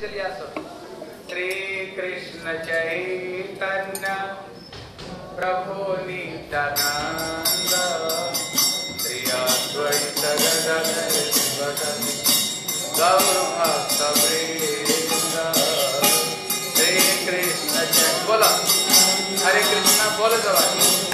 श्री कृष्ण चैतन्य प्रभु नित्यानंद श्री अद्वैत भक्त श्री कृष्ण बोला हरे कृष्ण बोलो जवान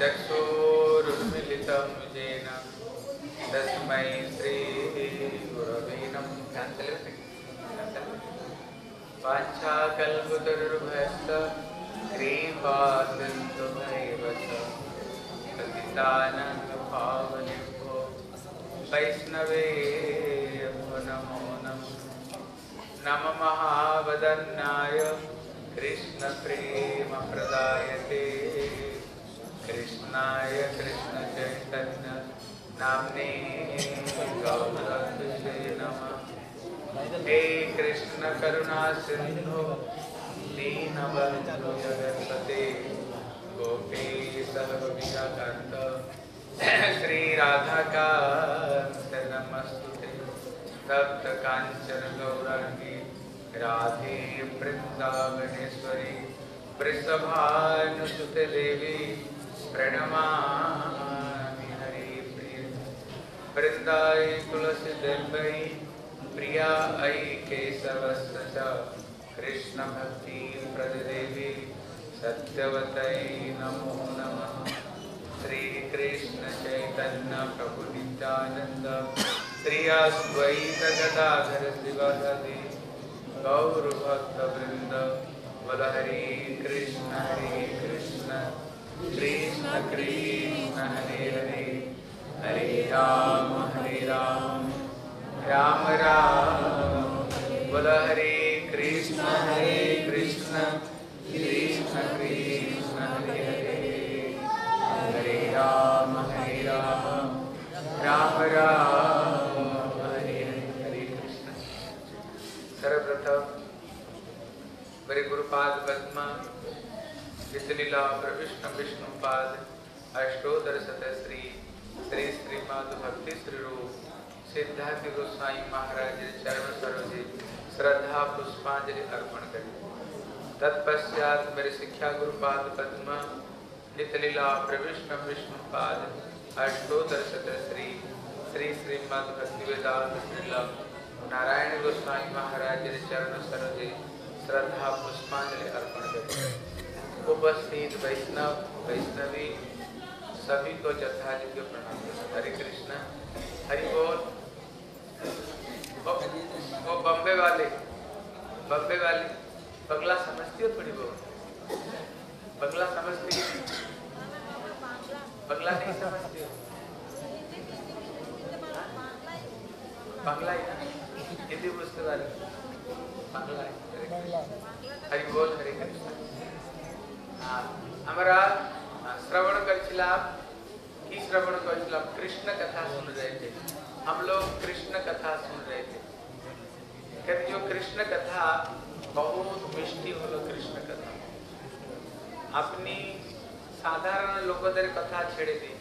चक्षुरुन्मिलितं येन तस्मै श्रीगुरवे नमः वाञ्छाकल्पतरुर्भयस्त कृपासिन्धुभैव च पतितानन्दभावनिभो वैष्णवे नमो नमः नम। महावदन्नाय कृष्णाय कृष्णचैतन्य नाम्ने गौरवसे नमः। हे कृष्ण करुणा सिंधु दीनबन्धु जगत्पते गोपेश गोपिकान्त श्री राधाकान्त नमस्तुते। तप्त काञ्चन गौराङ्गी, राधे वृन्दावनेश्वरी, वृषभानुसुते देवी प्रणमामि हरिप्रिय वृन्दाय तुलसी देवै प्रिया अयि केशवस्य च कृष्णभक्ति प्रदेवी सत्यवतै नमो नमः श्रीकृष्ण चैतन्य प्रभु नित्यानन्द श्री अद्वैत गदाधर शिवसदि गौरभक्तवृन्द बोल हरे कृष्ण हरे कृष्ण कृष्ण कृष्ण हरे हरे हरे राम हरे राम राम राम बोल हरे कृष्ण हरे कृष्ण कृष्ण कृष्ण हरे हरे हरे राम हरे राम राम राम हरे हरे कृष्ण। सर्वप्रथम मेरे गुरुपाद पद्मा विद्यलीला प्रविष्णु विष्णुपाद अष्टोदर शत श्री श्री श्रीमद भक्ति श्री रूप सिद्धार्थ गोस्वामी महाराज चरण सरोजे श्रद्धा पुष्पांजलि अर्पण करें। तत्पश्चात मेरे शिक्षा गुरुपाद पद्म नितलीला प्रविष्णु विष्णुपाद अष्टोदर शत श्री श्री श्रीमद भक्ति वेदांत नारायण गोस्वामी महाराज चरण सरोजे श्रद्धा पुष्पांजलि अर्पण करें। उपस्थित वैष्णव वैष्णवी सभी को यथायोग्य प्रणाम हरे कृष्ण हरि बोल। वो, बम्बे वाले बम्बे वाले बगला समझती हो थोड़ी बहुत? बगला समझती हो? बगला नहीं समझती हो? बांग्ला है हिंदी बुझते वाले बांग्ला। हरि बोल हरे कृष्ण। हमरा श्रवण कर श्रवण कर कृष्ण कथा सुन रहे थे। हम लोग कृष्ण कथा सुन रहे थे। कहते, जो कृष्ण कथा, बहुत मिष्टि हलो कृष्ण कथा। अपनी साधारण लोगों कथा छेड़े दी।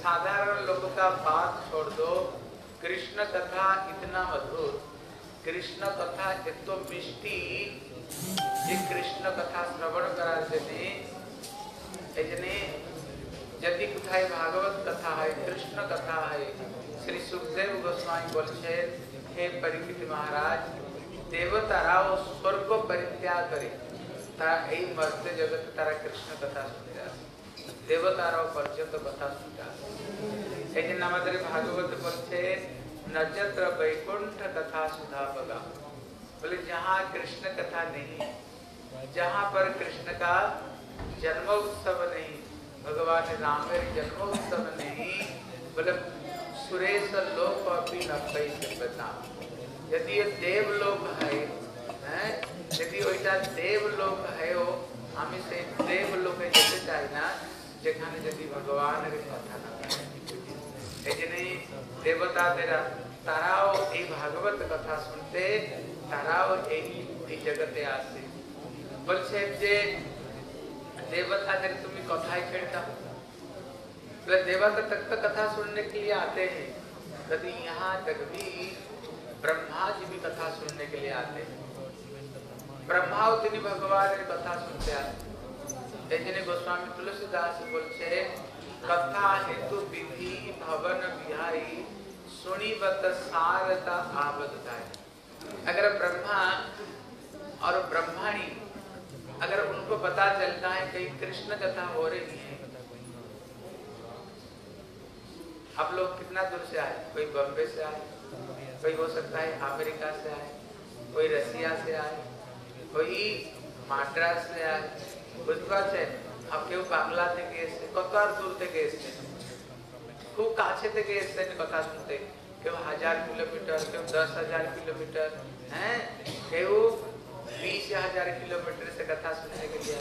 साधारण लोगों का बात छोड़ दो। कृष्ण कथा इतना मधुर। कृष्ण कथा इतो मिष्टि যে কৃষ্ণ কথা শ্রবণ করার জন্য এই জন্য যদি কোথায় ভাগবত কথা হয় কৃষ্ণ কথা হয় শ্রী সুখদেব গোস্বামী বলছেন হে পরীক্ষিত মহারাজ দেবতারাও স্বর্গ পরিত্যাগ করে তারা এই মর্ত জগতে তারা কৃষ্ণ কথা শুনতে আসে দেবতারাও পর্যন্ত কথা শুনতে আসে এই জন্য আমাদের ভাগবত বলছে নজত্র বৈকুণ্ঠ কথা সুধা বগা बोले जहाँ कृष्ण कथा नहीं जहाँ पर कृष्ण का जन्मोत्सव नहीं भगवान राम का जन्मोत्सव नहीं बोले सुरेश लोक अभी न पैसे बता यदि ये देवलोक है हैं यदि ওইটা দেবলোক है वो আমি সেই দেবলোকে যেতে চাই না যেখানে যদি ভগবানের কথা না থাকে এই জন্যই দেবতাদের তারাও এই ভাগবত কথা শুনতে ઠરાવ એही এই জগতে আসে বলছে যে देवताদের তুমি কথাই छेड़ता हो तो देवता तक तो कथा सुनने के लिए आते हैं यदि यहाँ तक भी ब्रह्मा जी भी कथा सुनने के लिए आते ब्रह्मा उतनी भगवान कथा सुनते आते जिन्हें गोस्वामी तुलसीदास बोलते कथा हेतु विधि भवन बिहारी सुनी बत सारता आवत दाई अगर ब्रह्मा और ब्रह्माणी अगर उनको पता चलता है कहीं कृष्ण कथा हो रही है आप लोग कितना दूर से आए कोई बम्बे से आए कोई हो सकता है अमेरिका से आए कोई रसिया से आए कोई মাদ্রাস से आए বুঝতে পারছেন আর কেউ বাংলা থেকে এসছে কত আর দূর থেকে এসছে খুব কাছে থেকে এসছেন কথা শুনতে क्यों हज़ार किलोमीटर, क्यों दस हज़ार किलोमीटर? हैं? क्यों? बीस हज़ार किलोमीटर से कथा सुनने के लिए।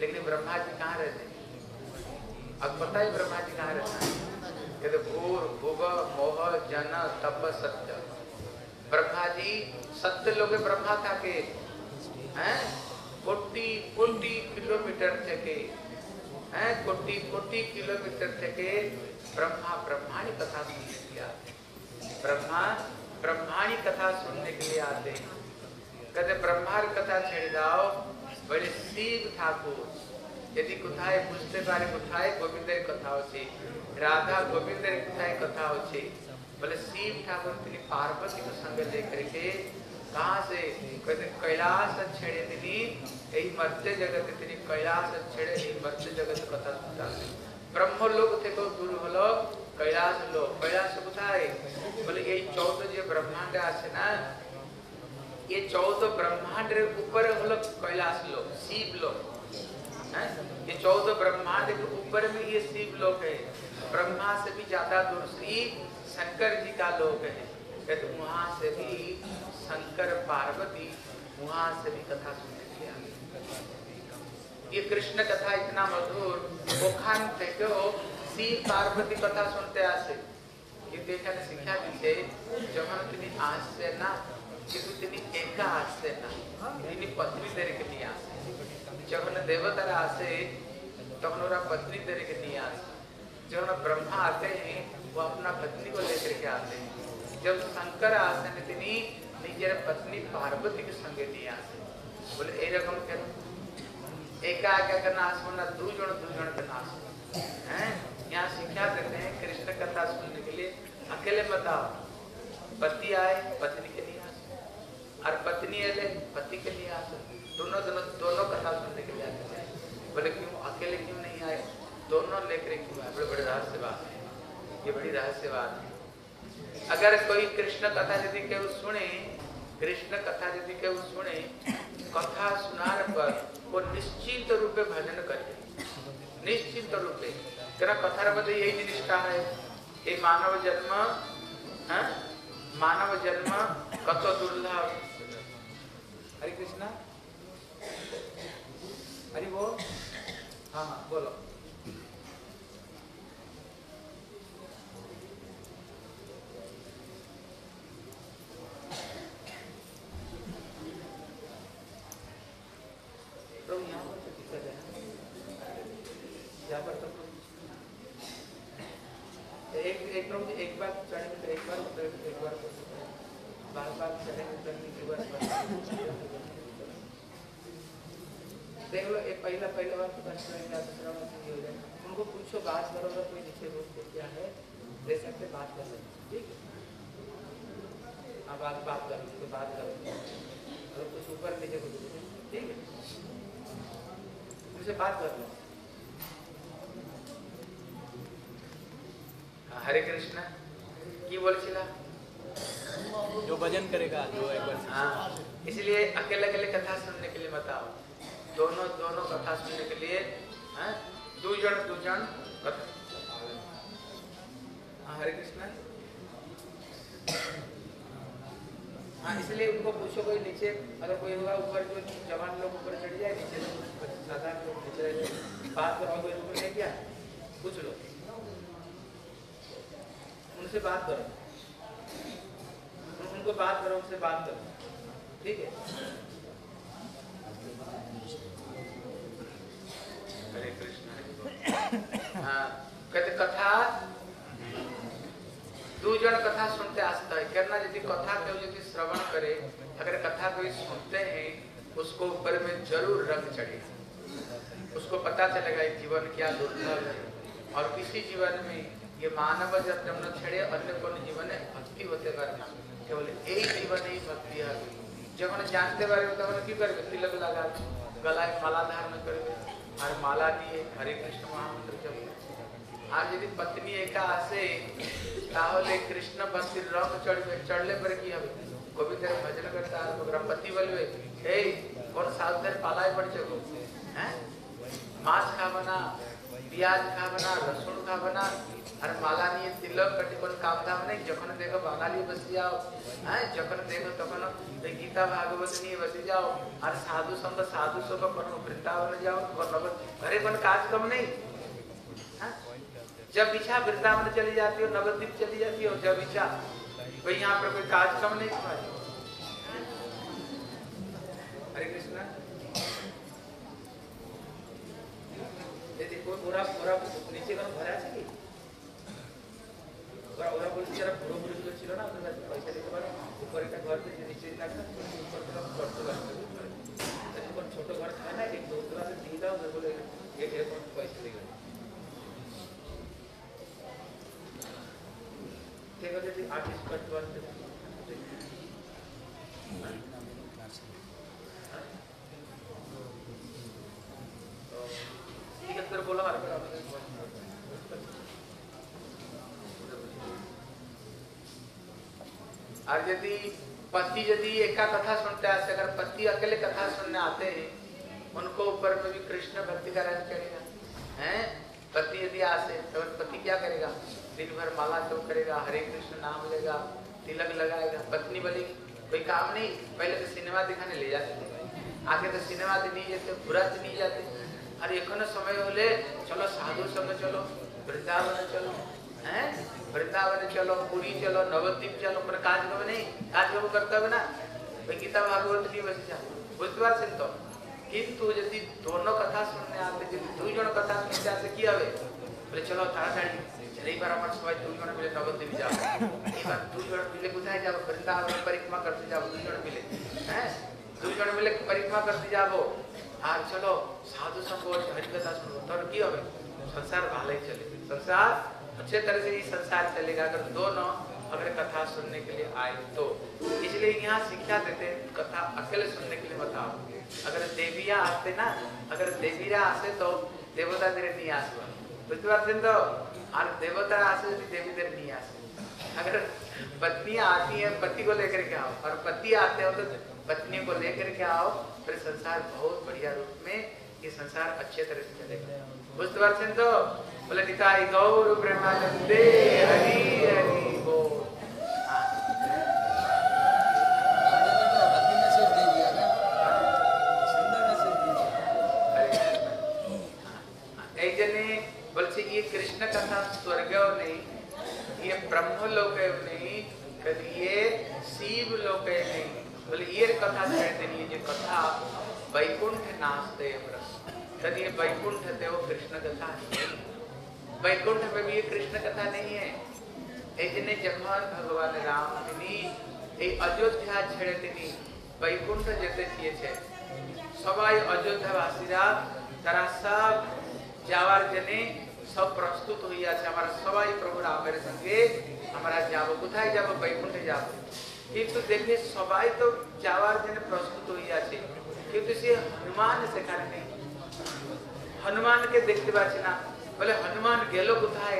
लेकिन ब्रह्मा जी कहाँ रहते हैं? अब पता ही ब्रह्मा जी कहाँ रहते हैं? कहते भूर तो भूग, मोह, जन, तप, सत्य। ब्रह्मा जी सत्य लोग ब्रह्मा था के। हैं? कोटी कोटी किलोमीटर थे के। हैं? कोटी कोटी किलोमीटर थे के। ब्रह्मा ने कथा सुनने के लिए ब्रह्मा, ब्रह्माणी कथा सुनने के लिए आते हैं। कहते ब्रह्मार कथा छेड़ जाओ बड़े शिव ठाकुर। यदि कथाए बुझते पारे कथाए गोविंदर कथा अच्छे राधा गोविंद कथाए कथा अच्छे बोले शिव ठाकुर तिनी पार्वती को संग लेकर करके कहाँ से? कहते, कैलाश छेड़े तिनी यही मर्त्य जगत तिनी कैलाश छेड़े, यही मर्त्य जगत कथा सुनता। ब्रह्म लोग थे को दूर हलो कैलाश लोग, कैलाश कुथाए ब्रह्मांड आछे ना? ये चौदह ब्रह्मांड रे ऊपर हम लोग कैलाश लोग शिव लोग हाँ? ये चौदह ब्रह्मांड के ऊपर में ये शिव लोग है। ब्रह्मा से भी ज़्यादा दूर श्री शंकर जी का लोग है। तो वहाँ से भी शंकर, पार्वती, वहाँ से भी कथा सुनने के लिए ये कृष्ण कथा इतना मधुर, वो खान थे शिव, पार्वती कथा सुनते आसे ಗಿದ್ದೇಶನ ಶಿಕ್ಷಾ ವಿದ್ಯೆ ಜಮನ ತಿನಿ ಆಶ್ರಯನ ಇದು ತಿನಿ ಏಕ ಆಶ್ರಯನ ತಿನಿ ಪತ್ನಿ ದರಿಗೆ ನೀ ಆಶ್ರಯ ಜಮನ ದೇವತರ ಆಶ್ರಯ तमनोरा तो, तो, तो पत्नी तेरे के नहीं आते जब ना ब्रह्मा आते हैं, वो अपना पत्नी को लेकर के आते हैं। जब शंकर आते हैं तिनी निजर पत्नी पार्वती के संगे नहीं आते बोले, ए रकम कर? एका क्या करना यहाँ शिक्षा देते हैं, कृष्ण कथा सुनने के लिए। अकेले मत आओ। पति आए, पत्नी के लिए और पत्नी अले पति के लिए आसो दोनों दोनों दोनों कथा सुनने के लिए आते हैं। बोले, क्यों? अकेले क्यों नहीं आए? दोनों लेकर क्यों आए बड़े बड़े रहस्य बात है। ये बड़ी रहस्य बात है। अगर कोई कृष्ण कथा यदि केहू सुने, कृष्ण कथा यदि केहू सुने, कथा सुनार पर वो निश्चित रूपे भजन करे निश्चित रूपे तेरा कथार मध्य यही निष्ठा है। ये मानव जन्म हाँ? मानव जन्म कत दुर्लभ। हरे कृष्णा। हरि बोल। हाँ हाँ बोलो। प्रभु यहाँ पर तो दिक्कत है यहाँ पर तो एक एक प्रभु जी, एक बार चढ़ेंगे तो एक बार उतरेंगे एक बार बार बार चढ़ेंगे उतरेंगे एक बार देख लो एक पहला दूसरा बार तो हो जाएगा उनको पूछो बात करो अगर कोई नीचे क्या है सकते बात कर सकते ठीक है? हाँ बात बात कर बात करो। अगर कुछ ऊपर नीचे कुछ ठीक है? उनसे बात कर लो। हाँ, हरे कृष्णा की बोलছিলা जो भजन करेगा जो एक बार। हाँ इसलिए अकेले अकेले कथा सुनने के लिए मत आओ। दोनों दोनों कथा सुनने के लिए हाँ, दो जन कथा हाँ हरे कृष्ण। हाँ इसलिए उनको पूछो कोई नीचे अगर कोई होगा ऊपर जो जवान लोग ऊपर चढ़ जाए नीचे साधारण लोग नीचे रह बात करो कोई ऊपर नहीं क्या? पूछ लो। उनसे बात करो। उनको बात करो उनसे बात करो। ठीक है? हरे कृष्ण। हाँ, कहते कथा? जन कथा सुनते आस्था है। करना यदि कथा को यदि श्रवण करे अगर कथा कोई सुनते हैं उसको ऊपर में ज़रूर रंग चढ़ेगा उसको पता चलेगा जीवन क्या दुर्लभ है। और किसी जीवन में ये मानव जब जमन छेड़े अन्य को जीवन भक्ति होते करना केवल यही जीवन ही भक्ति है। जब जानते बारे में तब क्यों करेंगे? तिलक लगा गला माला धारण करेंगे। আর মালা নিয়ে হরে কৃষ্ণ মহামন্ত্র জপবে আর যদি পত্নী একা আসে তাহলে কৃষ্ণ ভক্তির রং চড়বে চড়লে পরে কি হবে গোবিন্দের ভজন করতে আরম্ভ করে পতি বলবে এই কোন সাধুদের পালায় পড়ছে গো হ্যাঁ মাছ খাবে না प्याज का बना, लहसुन का बना हर माला नहीं, तिलक कटी कोन काम था बने जखन देखो बंगाली बस जाओ। हैं, जखन देखो तखन तो गीता भागवत नहीं बस जाओ। हर साधु संत, साधु सब परम तो वृंदावन जाओ मतलब अरे काज कम नहीं। जब इच्छा वृंदावन चली जाती हो, नवद्वीप चली जाती हो, जब इच्छा तो यहाँ पर कोई काज कम नहीं। हरे कृष्ण এতে ওরা ওরা নিচে কোনো ঘরে আছে কি? ওরা ওরা বলছে যারা পুরোপুরি তো ছিল না ওদের কাছে পয়সা দিতে পারো, উপরে একটা ঘর দিয়ে নিচে রাখতে করতে পারবে এখন ছোট ঘর থাকে না কিন্তু ওরা দিয়ে দাও ওদের বলে এরকম পয়সা দেবে ঠিক আছে যদি আর্টিস্ট করতে পারতে Thank you. अंदर बोला और यदि पति यदि एका कथा सुनता है तो अगर पति अकेले कथा सुनने आते हैं, उनको ऊपर में भी कृष्ण भक्ति का रस करेगा हैं? पति यदि आसे तो पति क्या करेगा? दिन भर माला चौक करेगा, हरे कृष्ण नाम लेगा, तिलक लगाएगा। पत्नी बोलेगी कोई काम नहीं, पहले तो सिनेमा दिखाने ले जाते आगे तो सिनेमा तो जाते बुरा तो नहीं जाते अरे एखनो समय होले चलो साधु संग चलो वृंदावन चलो हैं वृंदावन चलो पुरी चलो नवद्वीप चलो पर काज कब नहीं काज कब कर्तव्य ना भाई गीता भागवत की बस जा বুঝতে পারছেন তো কিন্তু যদি দোনো কথা শুনতে আসে যদি দুইজন কথা শুনতে আসে কি হবে বলে চলো তাড়াতাড়ি এইবার আমার সবাই দুইজন মিলে নবদ্বীপ যাবো এবার দুইজন মিলে কোথায় যাবো বৃন্দাবন পরিক্রমা করতে যাবো দুইজন মিলে হ্যাঁ দুইজন মিলে পরিক্রমা করতে যাবো আর চলো সাধু সঙ্গ হরিকথা শুনবো তোর কি হবে संसार ভালোই চলেবে संसार अच्छे तरह से ये संसार चलेगा अगर दोनों अगर कथा सुनने के लिए आए तो इसलिए यहाँ शिक्षा देते हैं कथा अकेले सुनने के लिए बताओ अगर देविया आते ना अगर देवीरा आसे तो देवता तेरे नहीं आसवा বুঝতে পারছেন তো আর देवता आसे यदि देवी तेरे नहीं आसे अगर पत्नियाँ आती हैं, पति को लेकर के आओ। और पति आते हो तो पत्नी को लेकर के आओ। फिर संसार बहुत बढ़िया रूप में ये संसार अच्छे तरह से चलेगा। उस तो बोले, निताई गौर ब्रह्मानंदे, हरि हरि हाँ। ये कृष्ण कथा स्वर्ग नहीं, ये ब्रह्म लोक नहीं। शिव लोक नहीं बोले ये कथा कहते नहीं ये कथा वैकुंठ नास्ते कभी ये वैकुंठ थे वो कृष्ण कथा नहीं वैकुंठ में भी ये कृष्ण कथा नहीं है এই জন্য যখন ভগবান রাম তিনি এই অযোধ্যা ছেড়ে তিনি বৈকুণ্ঠ যেতে চেয়েছে সবাই অযোধ্যাবাসীরা তারা সব যাওয়ার জন্য সব প্রস্তুত হয়ে আছে আমরা সবাই প্রভু রামের সঙ্গে আমরা যাব কোথায় যাব বৈকুণ্ঠে যাব কিন্তু দেখে সবাই তো যাওয়ার জন্য প্রস্তুত হয়ে আছে কিন্তু সে হনুমান সেখানে নেই হনুমানকে দেখতে পাচ্ছি না বলে হনুমান গেল কোথায়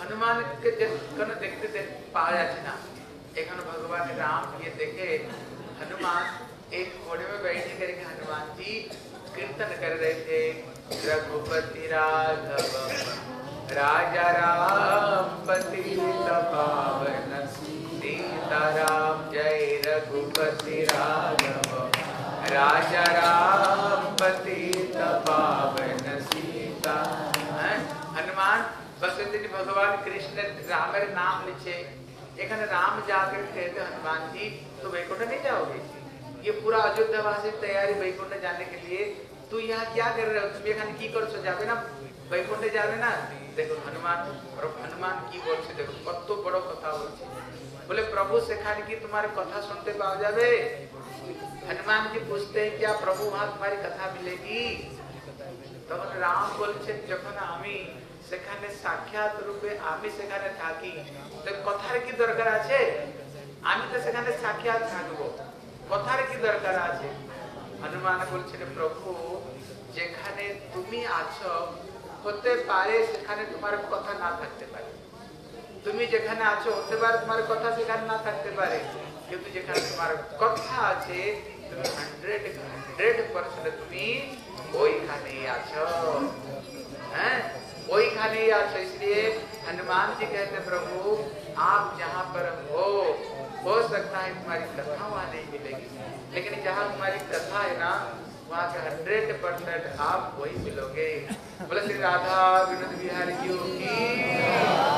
হনুমানকে কোনো দেখতে দেখ- পাওয়া যাচ্ছে না এখানে भगवान राम ये देखे हनुमान एक घोड़े में बैठे करके हनुमान जी कीर्तन कर रहे थे रघुपति राघव राजा राम पति पावन शांताराम जय रघुपति राघव। राजा राम पति पावन सीता। हनुमान, बसंत भगवान कृष्ण रामर नाम लिखे। एखन राम जाकर कहते, हनुमान जी तो वैकुंठ नहीं ये पूरा अयोध्या वासी तैयारी वैकुंठ जाने के लिए तू यहाँ क्या कर रहे हो? तुम एखन की कर सो जावे ना। वैकुंठ जावे ना। देखो, हनुमान, और हनुमान की बोल से देखो कत बड़ो कथा प्रभु সেখানে কি তোমার কথা শুনতে পাওয়া যাবে हनुमान जी पूछते हैं क्या प्रभु वहां तुम्हारी कथा मिलेगी তখন রাম বলছেন যখন আমি সেখানে সাক্ষাৎ রূপে আমি সেখানে থাকি তো কথার কি দরকার আছে আমি তো সেখানে সাক্ষাৎ থাকবো কথার কি দরকার আছে হনুমান বলছেন প্রভু যেখানে তুমি আছো হতে পারে সেখানে তোমার কথা না থাকতে পারে তুমি যেখানে আছো হতে পারে তোমার কথা সেখানে না থাকতে পারে কিন্তু যেখানে তোমার কথা আছে তুমি হান্ড্রেড হান্ড্রেড পার্সেন্ট তুমি ওইখানেই আছো हैं ওইখানেই আছো इसलिए हनुमान जी कहते प्रभु आप जहाँ पर हो हो सकता है तुम्हारी कथा वहाँ नहीं मिलेगी लेकिन जहाँ तुम्हारी कथा है ना वहाँ का हंड्रेड परसेंट आप वही मिलोगे बोले श्री राधा विनोद बिहारी जी की बोले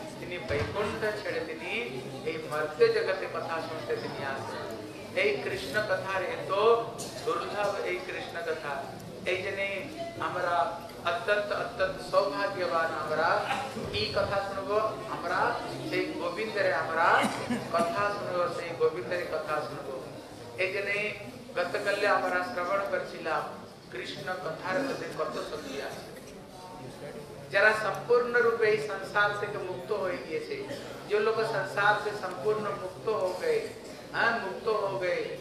तिनी वैकुंठ छेड़े तिनी ए मर्त्य जगते कथा सुनते तिनी आस ए कृष्ण कथा रे तो दुर्लभ ए कृष्ण कथा। ए जने हमरा अत्यंत अत्यंत सौभाग्यवान हमरा। ई कथा सुनबो, हमरा से गोविंद रे हमरा। कथा सुनबो से गोविंद रे कथा सुनबो। ए जने गतकल्ले हमरा श्रवण करछिला कृष्ण कथा रे तो कत जरा संपूर्ण रूपे ही संसार से तो मुक्त हो से जो लोग संसार से संपूर्ण मुक्त हो गए हाँ मुक्त हो गए,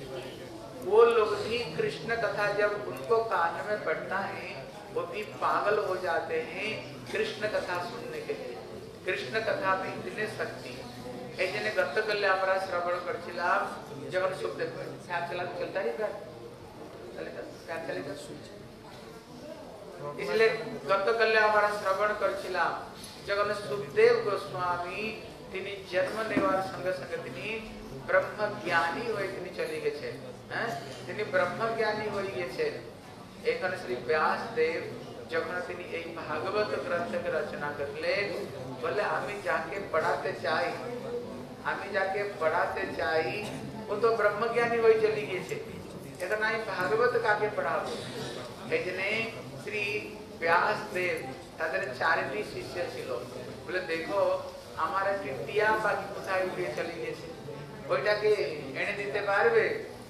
वो लोग भी कृष्ण कथा जब उनको कान में पड़ता है, वो भी पागल हो जाते हैं कृष्ण कथा सुनने के लिए। कृष्ण कथा में इतने शक्ति। ऐसे गतकल्ले हमारा श्रवण कर जब सुखदेव तो चलता ही था। चलेगा तो, चलेगा इसलिए গতকালে আমরা শ্রবণ করছিলাম যখন সুখদেব গোস্বামী তিনি জন্ম নেওয়ার সঙ্গে সঙ্গে তিনি ব্রহ্ম জ্ঞানী হয়ে তিনি চলে গেছেন হ্যাঁ তিনি ব্রহ্ম জ্ঞানী হয়ে গেছেন এখানে শ্রী ব্যাস দেব যখন তিনি এই ভাগবত গ্রন্থকে রচনা করলেন বলে আমি যাকে পড়াতে চাই আমি যাকে পড়াতে চাই ও তো ব্রহ্মজ্ঞানী হয়ে চলে গিয়েছে এখন আমি ভাগবত কাকে পড়াবো এই জন্য শ্রী ব্যাস দেব তাদের চারিটি শিষ্য ছিল বলে দেখো আমার একটি টিয়া পাখি কোথায় উড়ে চলে গিয়েছে ওইটাকে এনে দিতে পারবে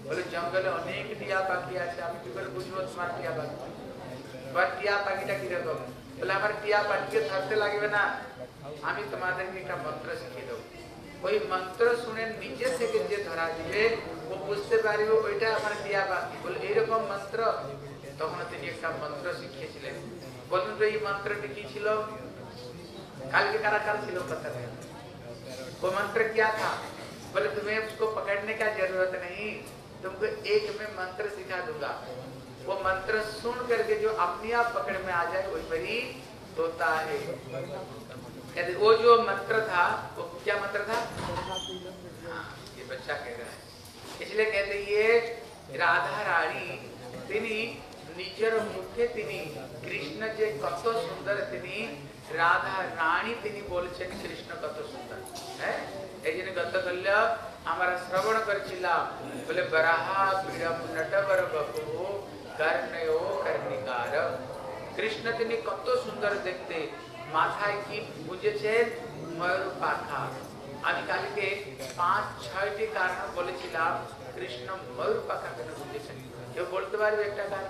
বলে জঙ্গলে অনেক টিয়া পাখি আছে আমি কি করে বুঝবো তোমার টিয়া পাখি তোমার টিয়া পাখিটা কিরকম বলে আমার টিয়া পাখিকে ধরতে লাগবে না আমি তোমাদেরকে একটা মন্ত্র শিখিয়ে দেবো ওই মন্ত্র শুনে নিজে থেকে যে ধরা দিবে ও বুঝতে পারবে ওইটা আমার টিয়া পাখি বলে এইরকম মন্ত্র তখন তিনি একটা মন্ত্র শিখিয়েছিলেন বলুন তো এই মন্ত্রটি কি ছিল কালকে কারাকাল ছিল কথা वो मंत्र क्या था बोले तुम्हें उसको पकड़ने का जरूरत नहीं तुमको एक में मंत्र सिखा दूंगा वो मंत्र सुन करके जो अपने आप पकड़ में आ जाए वही पर ही तोता है यदि वो जो मंत्र था वो क्या मंत्र था हाँ, ये बच्चा कह रहा है इसलिए कहते ये রাধা রানী তিনি নিজের মুখে তিনি কৃষ্ণ যে কত সুন্দর তিনি রাধা রানী তিনি বলছেন কৃষ্ণ কত সুন্দর হ্যাঁ এই জন্য গতকাল আমরা শ্রবণ করেছিলাম বলে বরাহা বিড়ম নটবর বপু কর্ণয় কর্ণিকার কৃষ্ণ তিনি কত সুন্দর দেখতে মাথায় কি বুঝেছেন ময়ূর পাখা আমি কালকে পাঁচ ছয়টি কারণ বলেছিলাম কৃষ্ণ ময়ূর পাখা কেন বুঝেছেন কেউ বলতে পারবে একটা কারণ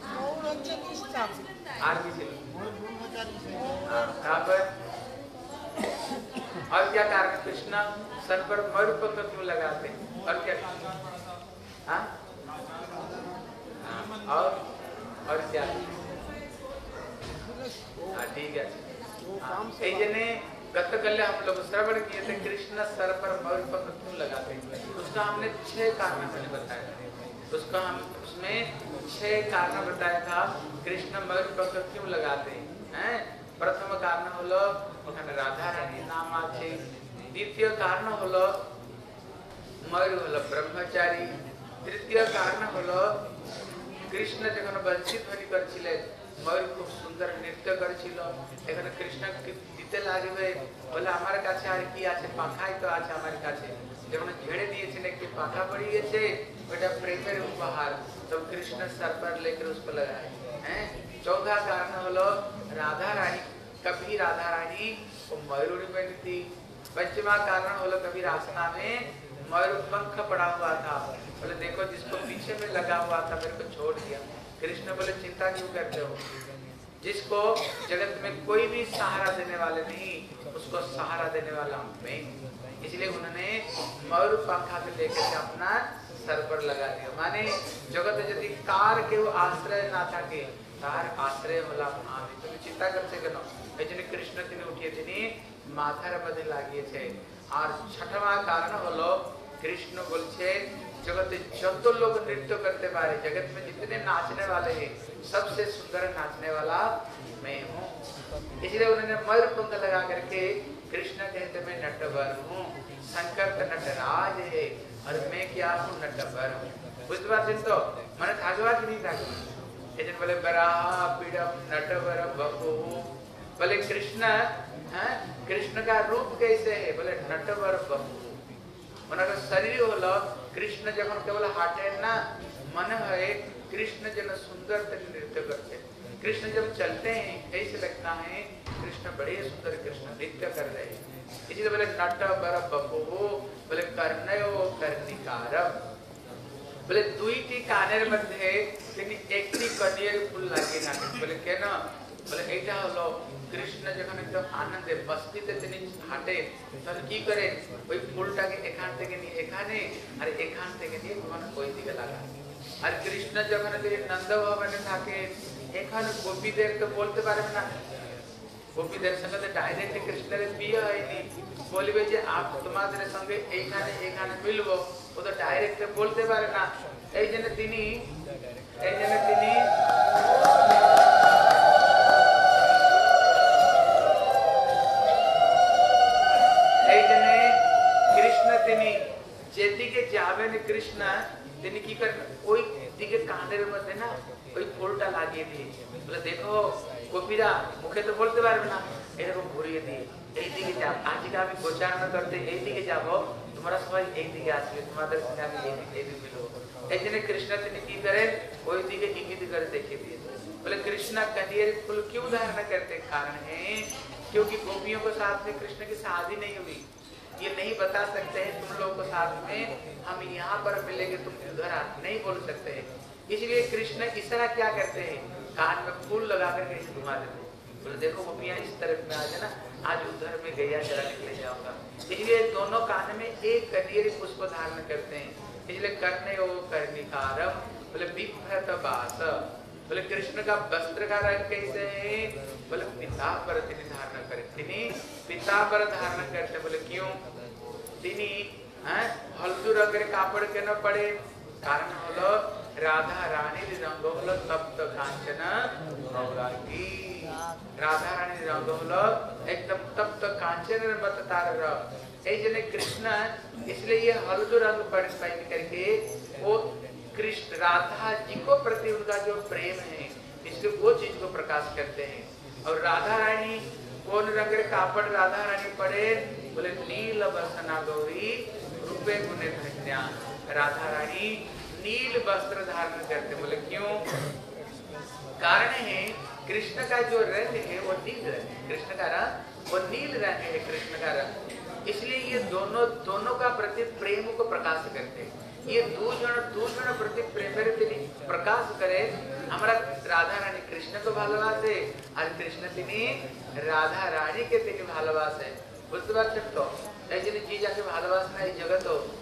और क्या कारण कृष्ण सर पर मरु पत्र लगाते हैं और क्या और और क्या ठीक है जने गत हम लोग श्रवण किए थे कृष्ण सर पर मयूर पत्र लगाते हैं उसका हमने छह कारण मैंने बताया था उसको हम उसमें छह कारण बताया था कृष्ण मयूर पंख क्यों लगाते हैं प्रथम कारण হলো ওখানে রাধা রানীর নাম আছে দ্বিতীয় কারণ হলো ময়ূর হলো ব্রহ্মচারী তৃতীয় কারণ হলো কৃষ্ণ যখন বংশী ধ্বনি করছিলেন ময়ূর খুব সুন্দর নৃত্য করেছিল এখানে কৃষ্ণ দিতে লাগবে বলে আমার কাছে আর কি আছে পাখাই তো আছে আমার কাছে যখন ঝেড়ে দিয়েছেন একটি পাখা পড়িয়েছে ওটা প্রেমের উপহার তো কৃষ্ণ सर पर लेकर उसको लगाए हैं चौथा कारण हलो राधा रानी कभी राधा रानी वो मयूर बनी थी पंचमा कारण हलो कभी रास्ता में मयूर पंख पड़ा हुआ था बोले देखो जिसको पीछे में लगा हुआ था मेरे को छोड़ दिया कृष्ण बोले चिंता क्यों करते हो जिसको जगत में कोई भी सहारा देने वाले नहीं उसको सहारा देने वाला हूं मैं इसलिए उन्होंने मयूर पंखा के लेकर के अपना सर पर लगा दिया माने जगत यदि कार के वो आश्रय ना থাকে তার আশ্রয় হলাম আমি তুমি চিন্তা করছে কেন এই জন্য কৃষ্ণ তিনি উঠিয়ে তিনি মাথার মধ্যে লাগিয়েছে আর ছঠমা কারণ হলো কৃষ্ণ বলছে जगत যত लोग नृत्य करते पारे जगत में जितने नाचने वाले हैं सबसे सुंदर नाचने वाला मैं हूँ इसलिए उन्होंने मयूर पंख लगा करके कृष्ण कहते मैं नटवर हूँ शंकर तो नटराज है और मैं क्या हूँ नटवर हूँ বুঝতে পারছেন তো মানে থাকবা কি नहीं থাকবা এই জন্য বলে बराहा पीड़म नटवर बहु बोले कृष्ण हैं कृष्ण का रूप कैसे है बोले नटवर बहु ওনার শরীর হলো কৃষ্ণ যখন কেবল হাঁটেন না মনে হয় कृष्ण जन सुंदर तक नृत्य करते हैं कृष्ण जब चलते हैं ऐसे लगता है कृष्ण बड़े सुंदर कृष्ण नृत्य कर रहे हैं इसलिए बोले नट बर बपो बोले कर्णयो कर्णिकार बोले दुईटी कानेर মধ্যে তিনি একটি কনিয়ের ফুল লাগিয়ে না বলে কেন বলে এটা হলো কৃষ্ণ যখন একদম আনন্দে বস্তিতে তিনি হাঁটে তখন কি করে ওই ফুলটাকে এখান থেকে নিয়ে এখানে আর এখান থেকে নিয়ে ভগবান ওই দিকে লাগায় আর কৃষ্ণ যখন তিনি নন্দ ভবনে থাকে এখানে গোপীদের তো বলতে পারবে না গোপীদের সঙ্গে ডাইরেক্ট কৃষ্ণের বিয়ে হয়নি। বলবে যে তোমাদের সঙ্গে এইখানে এখানে মিলবো। ও তো ডাইরেক্ট বলতে পারে না। এই জন্য তিনি, এই জন্য তিনি তিনি যেদিকে যাবেন কৃষ্ণ, তিনি কি করেন? ওই দিকে কানের মধ্যে না ওই ফুলটা লাগিয়ে দিয়ে বলে দেখো গোপীরা মুখে তো বলতে পারবে না এরকম ঘুরিয়ে দিয়ে এই দিকে যাব আজকে আমি গোচারণ করতে এই দিকে যাব তোমরা সবাই এই দিকে আসবে তোমাদের সঙ্গে আমি এই দিকে এই দিকে মিলবো এই জন্য কৃষ্ণ তিনি কি করেন ওই দিকে ইঙ্গিত করে দেখিয়ে দিয়ে बोले कृष्णा कनियर फूल क्यों धारण करते कारण है क्योंकि गोपियों के साथ में कृष्ण की शादी नहीं हुई ये नहीं बता सकते हैं तुम लोगों को साथ में हम यहाँ पर मिलेंगे तुम उधर आ नहीं बोल सकते हैं इसलिए कृष्ण इस तरह क्या करते हैं? कान में फूल लगा करके इसे घुमा देते हैं। बोले, देखो गोपियाँ, इस तरफ़ में आ जाए ना आज उधर में गैया चरा निकले जाऊँगा। इसलिए दोनों कान में एक कनियर पुष्प धारण करते हैं। इसलिए करने वो कर्णिकारम बोले, बिभ्रत बास। बोले, कृष्ण का वस्त्र का रंग कैसे है? बोले पीतांबर तिनी धारण करे। तिनी पर धारण करते, बोले, क्यों? तिनी हल्दू रंग कापड़ के न पड़े। कारण হলো রাধা রানীর রঙ হলো তপ্ত কাঞ্চন গৌরাঙ্গী রাধা রানীর রঙ হলো একদম তপ্ত কাঞ্চনের মত তার রঙ এই জন্য কৃষ্ণ इसलिए ये हल्दू रंग पहन करके वो कृष्ण राधा जी को प्रति उनका जो प्रेम है इसलिए वो चीज को प्रकाश करते हैं और राधा रानी कौन रंग रे कापड़ राधा रानी पड़े बोले नील बसना गौरी रूपे गुने धन्या राधा रानी नील वस्त्र धारण करते बोले क्यों कारण है कृष्ण का जो रंग है वो नील रंग है कृष्ण का रंग वो नील रंग है कृष्ण का रंग इसलिए ये दोनों दोनों का प्रति प्रेम को प्रकाश करते हैं ये दो जन दो जन प्रति प्रेमेर তিনি প্রকাশ করে আমরা রাধা রানী কৃষ্ণকে ভালোবাসে আর কৃষ্ণ তিনি রাধা রানীকে তিনি ভালোবাসে বুঝতে পারছেন তো এই জন্য যে যাকে ভালোবাসে না এই জগৎ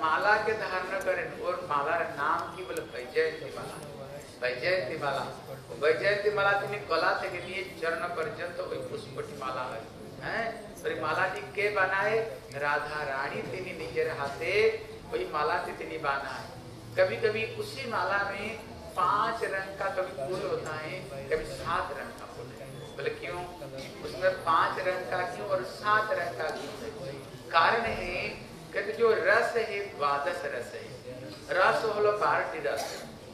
माला के धारण करें और माला रा नाम की बोले वैजयंती माला वैजयंती माला वैजयंती माला তিনি গলা থেকে নিয়ে চরণ পর্যন্ত ওই পুষ্পটি মালা হয় হ্যাঁ ওই মালাটি কে বানায় রাধা রানী তিনি নিজের হাতে ওই মালাটি তিনি বানায় कभी कभी उसी माला में पांच रंग का कभी फूल होता है कभी सात रंग का फूल है बोले क्यों उसमें पांच रंग का क्यों और सात रंग का क्यों है कारण है कहते जो रस है द्वादश रस है रस হলো বারোটি রস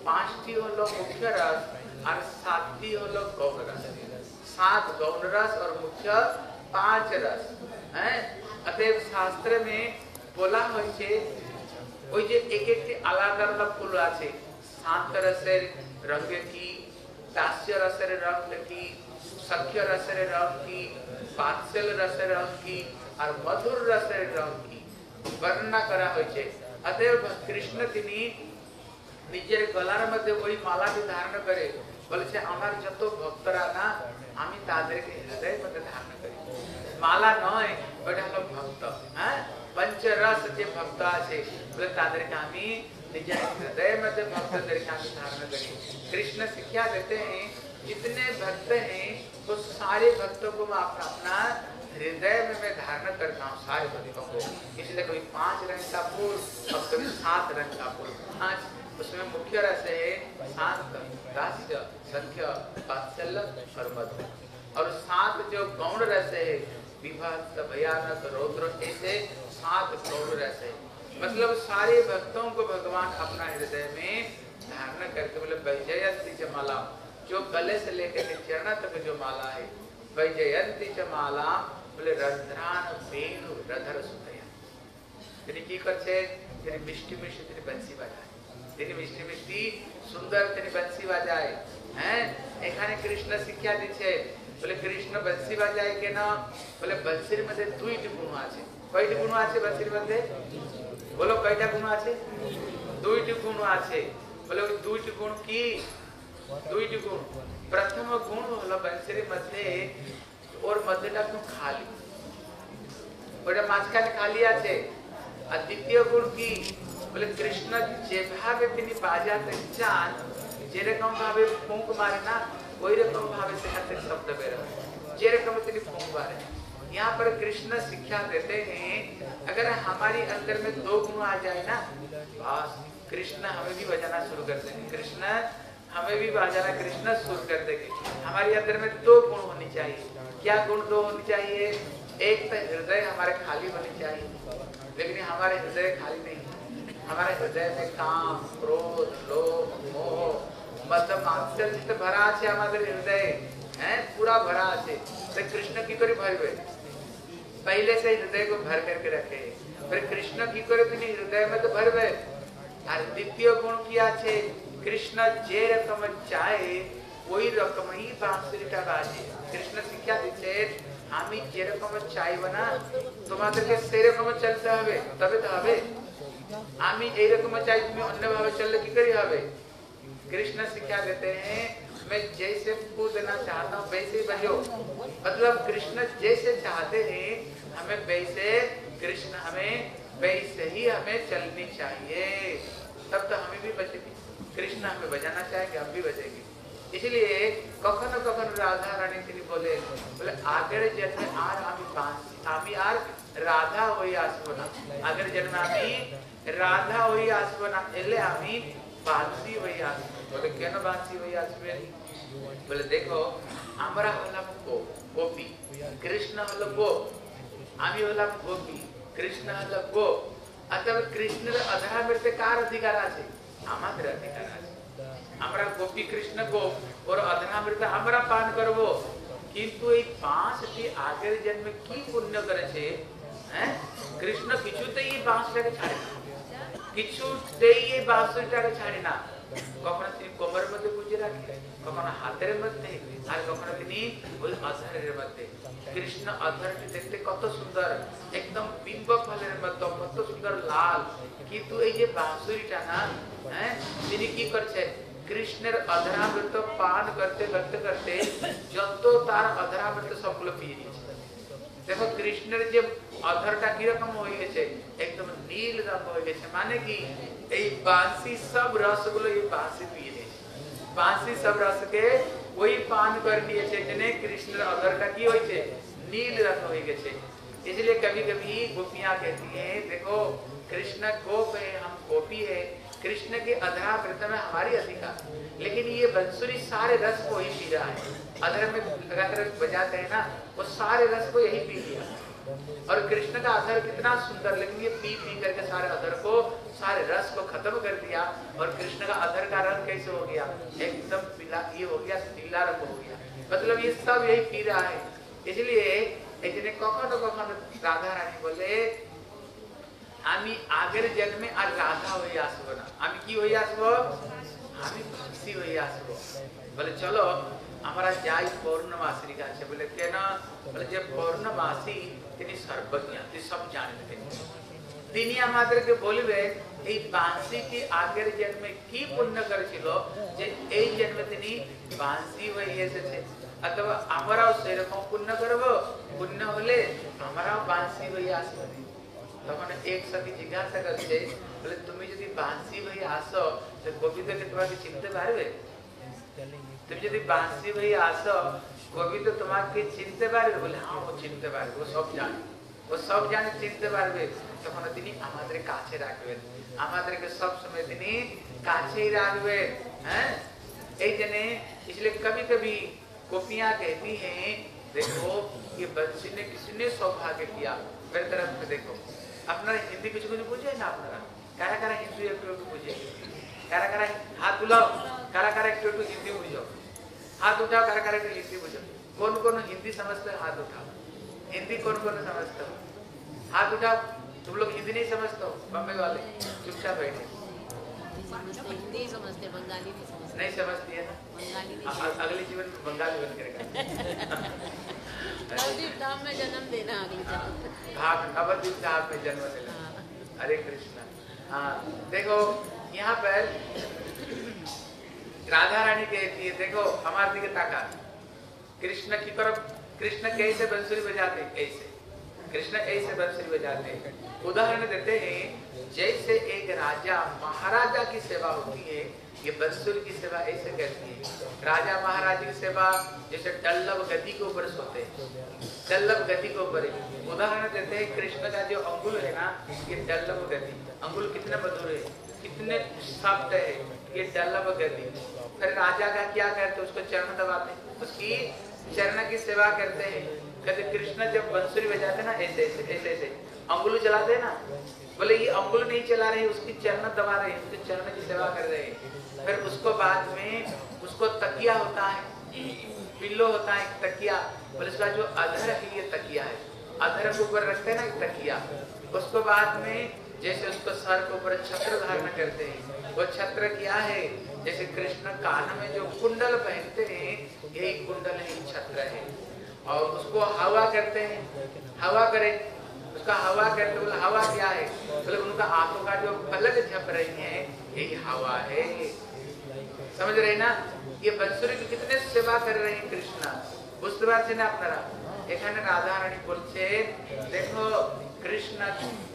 পাঁচটি হলো মুখ্য রস আর সাতটি হলো গৌণ রস सात गौण रस और मुख्य पांच रस हैं अतएव शास्त्र में বলা হয়েছে ওই যে এক একটি আলাদা আলাদা ফুল আছে শান্ত রসের রঙ কি দাস্য রসের রঙ কি সখ্য রসের রঙ কি বাৎসল রসের রঙ কি আর মধুর রসের রঙ কি বর্ণনা করা হয়েছে অতএব কৃষ্ণ তিনি নিজের গলার মধ্যে ওই মালাটি ধারণ করে বলেছে আমার যত ভক্তরা না আমি তাদেরকে হৃদয়ের মধ্যে ধারণ করি মালা নয় ওটা হলো ভক্ত হ্যাঁ পঞ্চরস যে ভক্ত আছে বলে তাদেরকে আমি নিজের हृदय में भक्त दर्शन धारण करें कृष्ण शिक्षा देते हैं जितने भक्त हैं वो सारे भक्तों को अपना हृदय में मैं धारण करता हूँ सारे भक्तों को। इसलिए कभी पाँच रंग का फूल, और कभी सात रंग का फूल। पाँच। उसमें मुख्य रस है शांत दास्य संख्य वात्सल्य और मधुर और सात जो गौण रस है, विभक्त, भयानक, रौद्र, ऐसे सात गौण रस है। मतलब सारे भक्तों को भगवान अपना हृदय में धारण करके मतलब वैजयंती च माला। जो गले से लेकर के चरण तक जो माला है, वैजयंती च माला। બોલે રંધ્રાન બેનુ રધર સુતયા তিনি কি করছে তিনি মিষ্টি মিষ্টি তিনি বাঁশি বাজায় তিনি মিষ্টি মিষ্টি সুন্দর তিনি বাঁশি বাজায় হ্যাঁ এখানে কৃষ্ণ শিক্ষা দিচ্ছে বলে কৃষ্ণ বাঁশি বাজায় কেন বলে বাঁশির মধ্যে দুইটি গুণ আছে কয়টি গুণ আছে বাঁশির মধ্যে বলো কয়টা গুণ আছে দুইটি গুণ আছে বলে ওই দুইটি গুণ কি দুইটি গুণ প্রথম গুণ হলো বাঁশির মধ্যে ওর মধ্যেটা একদম খালি ওটা মাঝখানে খালি আছে আর দ্বিতীয় গুণ কি বলে কৃষ্ণ যেভাবে তিনি বাজাতে চান যেরকম ভাবে ফুঁক মারে না ওই রকম ভাবে সেখান থেকে শব্দ বের হয় যেরকম তিনি फूंक मारे यहाँ पर कृष्ण शिक्षा देते हैं अगर हमारी अंदर में दो गुण आ जाए ना बस कृष्ण हमें भी बजाना शुरू कर देंगे कृष्ण हमें भी बाजाना कृष्ण सुर कर देंगे हमारी अंदर में दो गुण होनी चाहिए। क्या गुण दो होनी चाहिए? एक तो हृदय हमारे खाली होनी चाहिए। लेकिन हमारे हृदय खाली नहीं हमारे हृदय में काम, क्रोध, लोभ, मोह मतलब आश्चर्य भरा आछे हमारे हृदय। है? पूरा भरा ভরা तो कृष्ण की কি भर ভরবে पहले से हृदय को भर करके रखे। फिर कृष्ण की करे तो हृदय में तो भरবে আর द्वितीय गुण किया আছে কৃষ্ণ যে রকম চায় ওই রকমই বাঁশিটা বাজে কৃষ্ণ শিক্ষা দিচ্ছে আমি যেরকম চাইব না তোমাদেরকে সেরকম চলতে হবে তবে তো হবে আমি এইরকম চাই তুমি অন্যভাবে চললে কি করি হবে कृष्ण शिक्षा देते हैं मैं जैसे कूदना चाहता हूँ वैसे ही बजो मतलब कृष्ण जैसे चाहते हैं हमें वैसे कृष्ण हमें वैसे ही हमें चलनी चाहिए तब तो हमें भी बचेगी कृष्ण हमें बजाना चाहेंगे हम भी बजेंगे इसलिए কখনো কখনো রাধা রানী তিনি বলে বলে আগের জন্মে আর আমি বাঁচি আমি আর রাধা হয়ে আসবো না আগের জন্মে আমি রাধা হয়ে আসবো না এলে আমি বাঁচি হয়ে আসবো বলে কেন বাঁচি হয়ে আসবে বলে দেখো আমরা হলাম গোপ গোপী কৃষ্ণ হলো গোপ আমি হলাম গোপী কৃষ্ণ হলো গোপ অতএব কৃষ্ণের অধরা মৃত্যু কার অধিকার আছে আমাদের অধিকার আছে আমরা গোপী কৃষ্ণ গোপ ওর অধরামৃত আমরা পান করব কিন্তু এই পাঁচটি আগের জন্মে কি পুণ্য করেছে হ্যাঁ কৃষ্ণ কিছুতেই এই বাঁশটাকে ছাড়ে না কিছুতেই এই বাঁশটাকে ছাড়ে না কখনো তিনি কোমরের মধ্যে গুঁজে রাখে কখনো হাতের মধ্যে আর কখনো তিনি ওই অধরের মধ্যে কৃষ্ণ অধরটি দেখতে কত সুন্দর একদম বিম্ব ফলের মতো কত সুন্দর লাল কিন্তু এই যে বাঁশুরিটা না হ্যাঁ তিনি কি করছেন কৃষ্ণের অধরামৃত পান করতে করতে করতে যত তার অধরামৃত সবগুলো পিয়ে দিয়েছে দেখো কৃষ্ণের যে অধরটা কিরকম হয়ে গেছে একদম নীল রঙ হয়ে গেছে মানে কি এই বাঁশি সব রসগুলো এই বাঁশি बांसी सब रस के वही पान कर दिए थे, जिन्हें कृष्ण अगर का की हुई थे, नील रस हो गए थे। इसलिए कभी कभी गोपिया कहती है, देखो, कृष्ण गोप है, हम गोपी है। कृष्ण के अधरा प्रथम में हमारी अधिका। लेकिन ये बंसुरी सारे रस को ही पी रहा है। अधर में लगातार बजाते हैं ना, वो सारे रस को यही पी लिया। और कृष्ण का अधर कितना सुंदर लेकिन ये पी पी करके सारे अधर को सारे रस को खत्म कर दिया और कृष्ण का अधर का रंग कैसे हो गया एकदम पीला ये हो गया पीला रंग हो गया मतलब ये सब यही पी रहा है इसलिए এখানে কখনো কখনো রাধা রানী বলে আমি আগের জন্মে আর রাধা হয়ে আসবো না আমি কি হয়ে আসবো আমি ভক্তি হয়ে আসবো বলে চলো আমরা যাই পৌর্ণমাসীর কাছে বলে কেন বলে যে পৌর্ণমাসী তিনি সর্বজ্ঞ তিনি সব জানেন তিনি আমাদেরকে বলবে এই বাঁশি কি আগের জন্মে কি পুণ্য করেছিল যে এই জন্মে তিনি বাঁশি হয়ে এসেছে অথবা আমরাও সেরকম পুণ্য করব পুণ্য হলে আমরাও বাঁশি হয়ে আসবো তখন এক সাথী জিজ্ঞাসা করছে বলে তুমি যদি বাঁশি হয়ে আসো তো কবিতাকে তোমাকে চিনতে পারবে তুমি যদি বাঁশি হয়ে আসো কবি তো তোমাকে চিনতে পারবে বলে হ্যাঁ ও চিনতে পারবে ও সব জানে ও সব জানে চিনতে পারবে তখন তিনি আমাদের কাছে রাখবেন আমাদেরকে সব সময় তিনি কাছেই রাখবেন হ্যাঁ এই জন্য इसलिए कभी कभी गोपियां कहती हैं देखो ये बंसी ने किसने सौभाग्य किया मेरे तरफ में देखो अपना हिंदी कुछ कुछ बुझे ना अपना कारा कारा हिंदी एक एक बुझे कारा कारा हाथ बुलाओ कारा कारा एक एक हिंदी बुझो हाथ उठाओ कर कारा एक हिंदी बुझो कौन कौन हिंदी समझते हो हाथ उठाओ। हिंदी कौन कौन समझते हो? हाथ उठाओ। तुम लोग हिंदी नहीं समझते हो? बम्बई वाले चुपचाप बैठे। नहीं समझती। है ना? अगले जीवन में बंगाली बन करेगा में जन्म देना अगली धाम में जन्म लेना हाँ। हरे कृष्णा। हाँ देखो यहाँ पर राधा रानी कहती है देखो, हमारे दिखे ताका कृष्ण की तरफ़, कृष्ण कैसे बंसुरी बजाते, कैसे? कृष्ण ऐसे बंसुरी बजाते उदाहरण देते हैं, जैसे एक राजा, महाराजा की सेवा होती है, ये बंसुरी की सेवा ऐसे करती है। राजा, महाराजा की सेवा, जैसे डल्लभ गति के ऊपर सोते हैं। डल्लभ गति के ऊपर। उदाहरण देते हैं, कृष्ण का जो अंगुल है ना, ये डल्लभ गति। अंगुल कितने मधुर है? कितने सॉफ्ट है, ये डल्लभ गति फिर राजा का क्या करते, उसको चरण दबाते। उसकी चरण की सेवा करते हैं। कहते, कृष्ण जब बंसुरी बजाते ना, ऐसे ऐसे ऐसे ऐसे, अंगुल चलाते ना, बोले, ये अंगुल नहीं चला रहे, उसकी चरण दबा रहे उसके चरण की सेवा कर रहे हैं। फिर उसको बाद में, उसको तकिया होता है, पिल्लो होता है तकिया। बोले उसका जो अधर है, ये तकिया है। अधर के ऊपर रखते हैं ना तकिया। उसको बाद में जैसे उसको सर के ऊपर छत्र धारण करते हैं वो छत्र क्या है जैसे कृष्ण कान में जो कुंडल पहनते हैं यही कुंडल ही छत्र है और उसको हवा करते हैं हवा करे उसका हवा करते बोले हवा क्या है बोले उनका आंखों का जो पलक झप रही है यही हवा है समझ रहे ना ये बंसुरी की कितने सेवा कर रहे हैं कृष्णा বুঝতে পারছেন আপনারা এখানে রাধা রানী বলছে দেখো কৃষ্ণ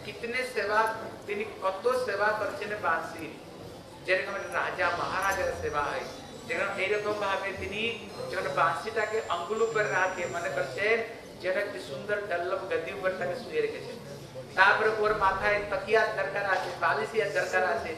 কিতনে সেবা তিনি কত সেবা করছেন বাঁশির যেরকম রাজা মহারাজার সেবা হয় যেরকম এইরকম ভাবে তিনি যখন বাঁশিটাকে আঙ্গুল উপর রাখে মনে করছেন যেন একটি সুন্দর ডল্লভ গদি উপর তাকে শুয়ে রেখেছেন তারপরে ওর মাথায় তকিয়া দরকার আছে বালিশিয়া দরকার আছে